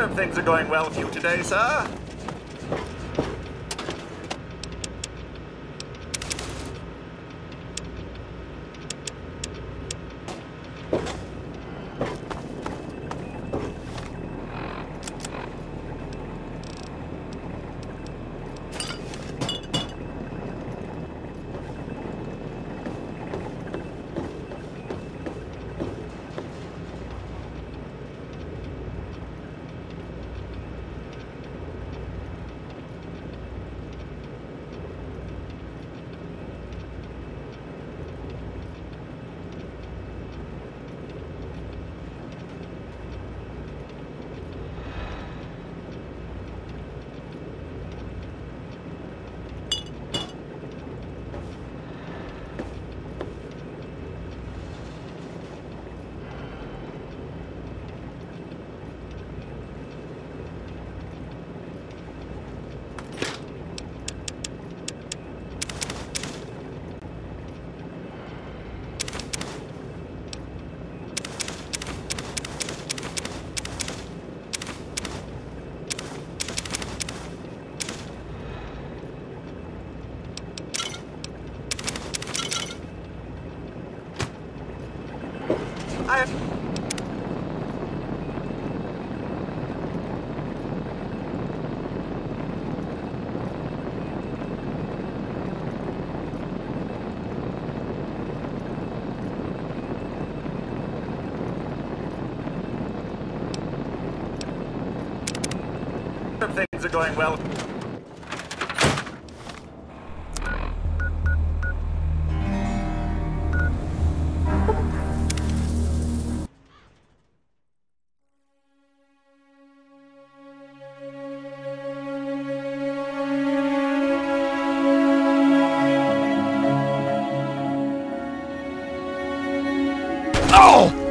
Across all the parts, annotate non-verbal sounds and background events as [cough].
Hope things are going well for you today, sir. I Hope things are going well. Oh!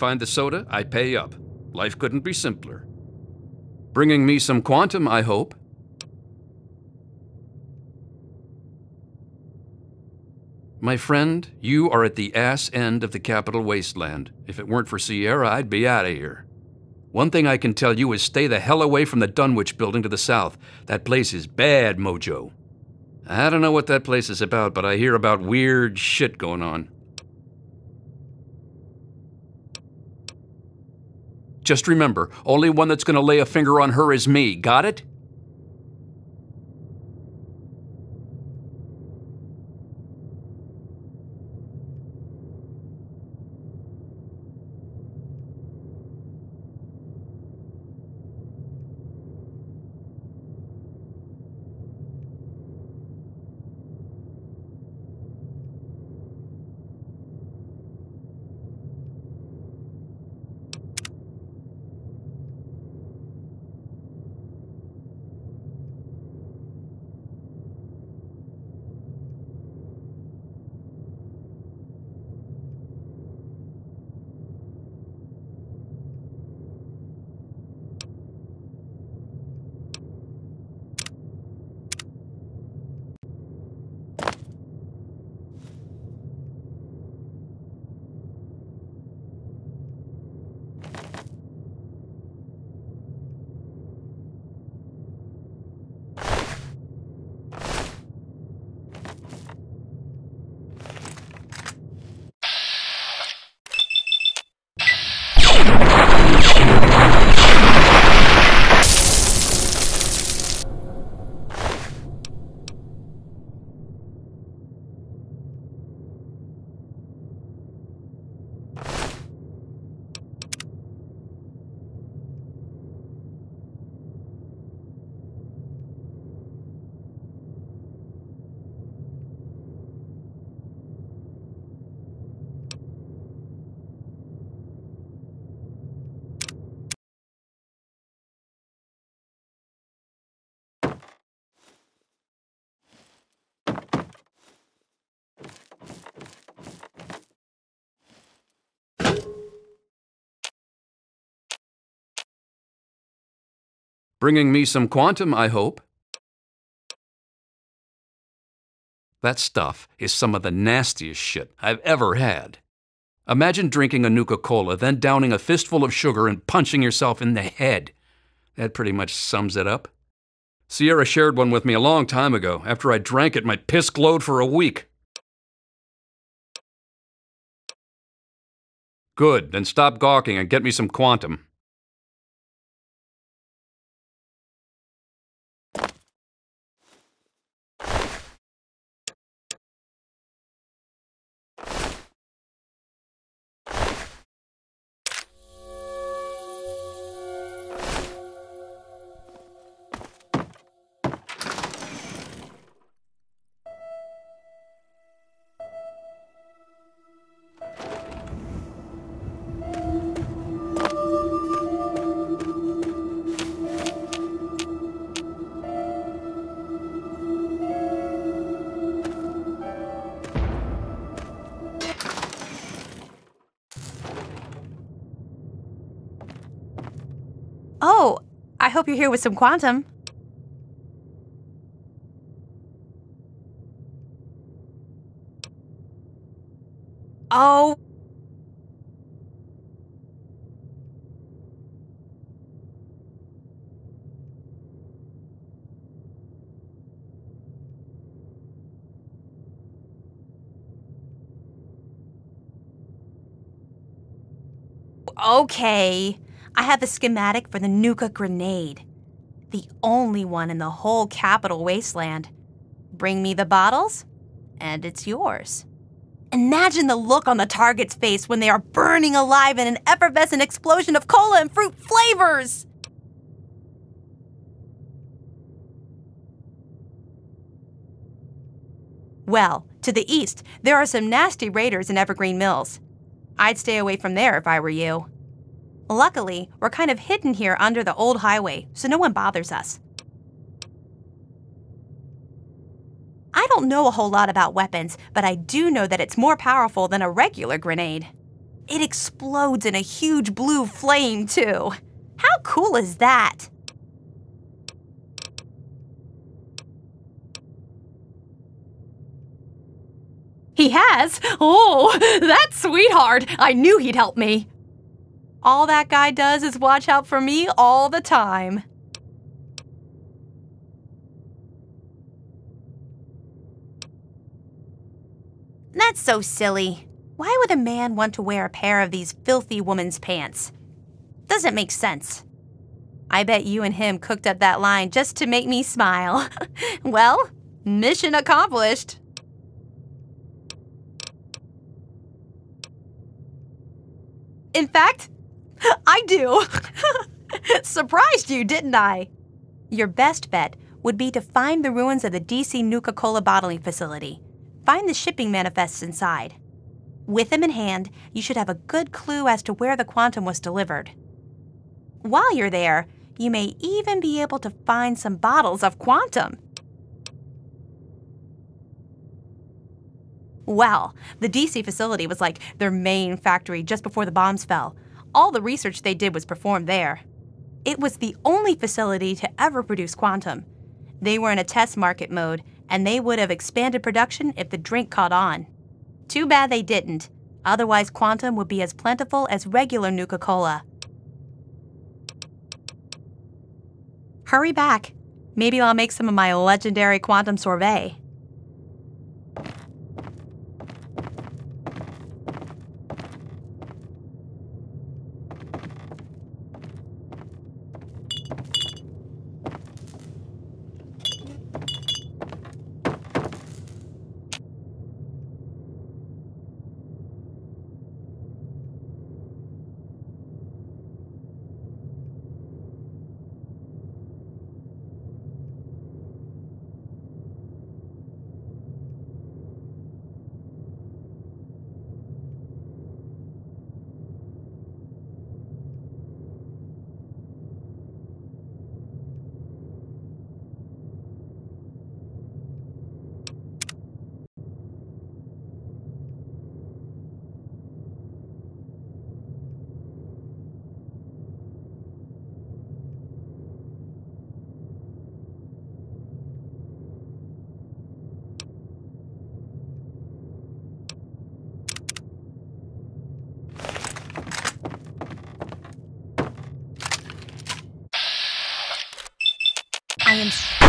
Find the soda, I pay up. Life couldn't be simpler. Bringing me some quantum, I hope. My friend, you are at the ass end of the capital wasteland. If it weren't for Sierra, I'd be out of here. One thing I can tell you is stay the hell away from the Dunwich building to the south. That place is bad mojo. I don't know what that place is about, but I hear about weird shit going on. Just remember, only one that's gonna lay a finger on her is me. Got it? Bringing me some quantum, I hope. That stuff is some of the nastiest shit I've ever had. Imagine drinking a Nuka Cola, then downing a fistful of sugar and punching yourself in the head. That pretty much sums it up. Sierra shared one with me a long time ago. After I drank it, my piss glowed for a week. Good, then stop gawking and get me some quantum. Oh, I hope you're here with some quantum. Oh. Okay. I have the schematic for the Nuka grenade. The only one in the whole capital wasteland. Bring me the bottles, and it's yours. Imagine the look on the target's face when they are burning alive in an effervescent explosion of cola and fruit flavors! Well, to the east, there are some nasty raiders in Evergreen Mills. I'd stay away from there if I were you. Luckily, we're kind of hidden here under the old highway, so no one bothers us. I don't know a whole lot about weapons, but I do know that it's more powerful than a regular grenade. It explodes in a huge blue flame, too. How cool is that? He has? Oh, [laughs] that sweetheart! I knew he'd help me. All that guy does is watch out for me all the time. That's so silly. Why would a man want to wear a pair of these filthy woman's pants? Doesn't make sense. I bet you and him cooked up that line just to make me smile. [laughs] well, mission accomplished. In fact, [laughs] I do. [laughs] Surprised you, didn't I? Your best bet would be to find the ruins of the DC Nuka Cola bottling facility. Find the shipping manifests inside. With them in hand, you should have a good clue as to where the quantum was delivered. While you're there, you may even be able to find some bottles of quantum. Well, the DC facility was like their main factory just before the bombs fell. All the research they did was performed there. It was the only facility to ever produce quantum. They were in a test market mode, and they would have expanded production if the drink caught on. Too bad they didn't, otherwise, quantum would be as plentiful as regular Nuka Cola. Hurry back. Maybe I'll make some of my legendary quantum sorbet. Am.